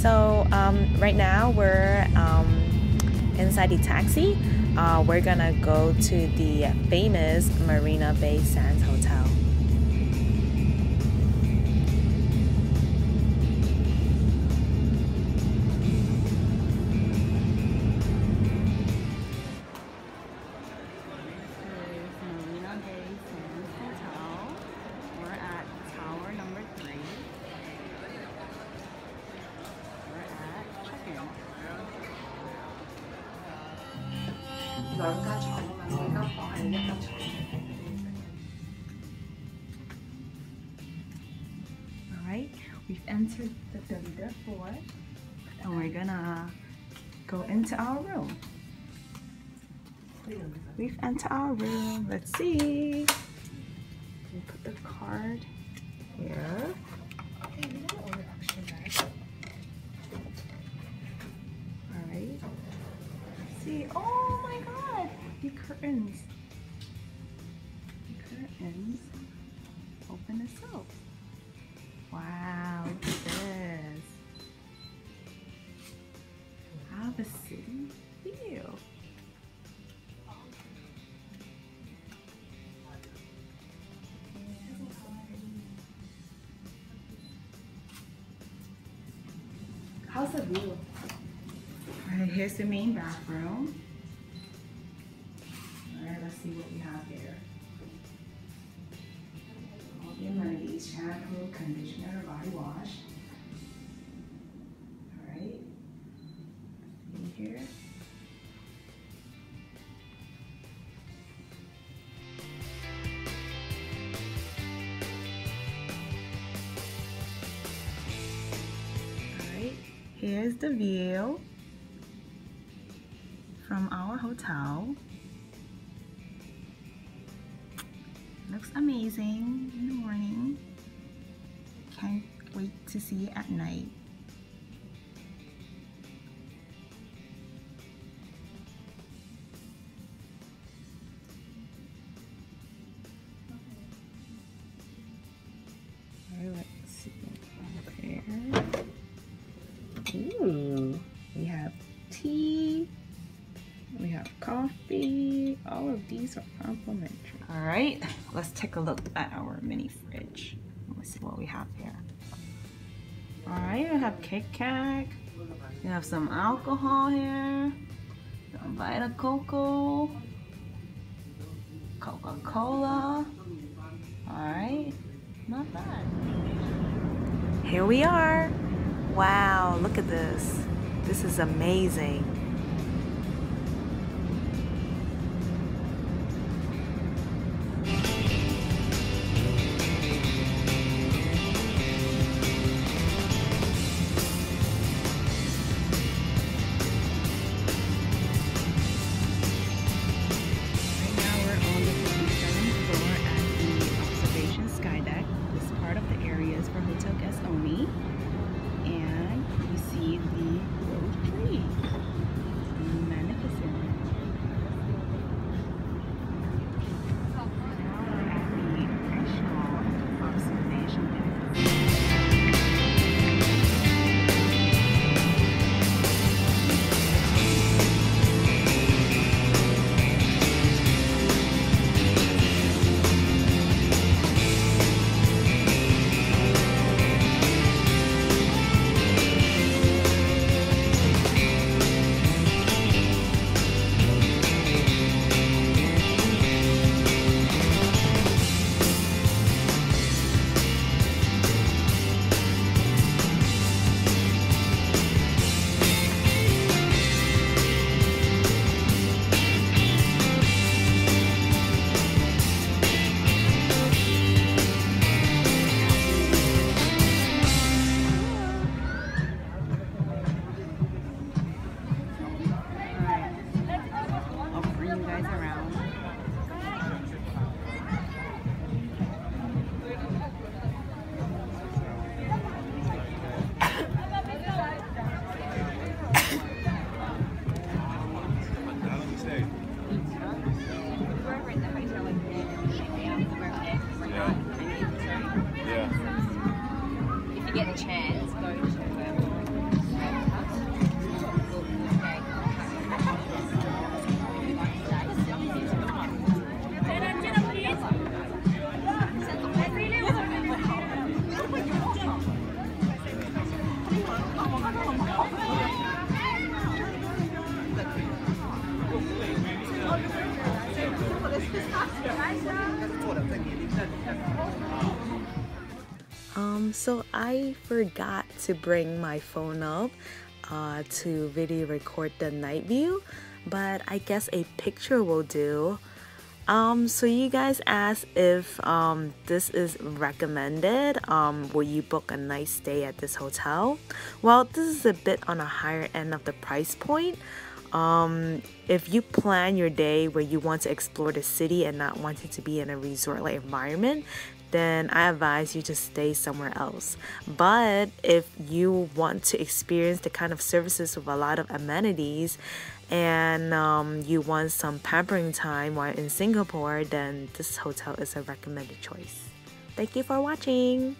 so um, right now we're um, inside the taxi. Uh, we're gonna go to the famous Marina Bay Sands Hotel. Alright, we've entered the Delta Fort and we're gonna go into our room. We've entered our room. Let's see. We put the card here. Open themselves. Wow, look at this. How the city feel. How's the view? Alright, here's the main bathroom. Alright, let's see what we have here. All the amenities, shampoo, conditioner, body wash. Alright. In here. Alright, here's the view from our hotel. Looks amazing in the morning. Can't wait to see it at night. Let's see. Ooh, we have tea. We have coffee. All of these are complimentary. All right, let's take a look at our mini fridge. Let's see what we have here. All right, we have Kit Kat. We have some alcohol here. Some Vita Coco. Coca-Cola. All right, not bad. Here we are. Wow, look at this. This is amazing. Um, so I forgot to bring my phone up uh, to video record the night view, but I guess a picture will do. Um, so you guys asked if um, this is recommended. Um, will you book a nice stay at this hotel? Well, this is a bit on a higher end of the price point. Um, if you plan your day where you want to explore the city and not wanting to be in a resort-like environment, then I advise you to stay somewhere else. But if you want to experience the kind of services with a lot of amenities and um, you want some pampering time while in Singapore, then this hotel is a recommended choice. Thank you for watching.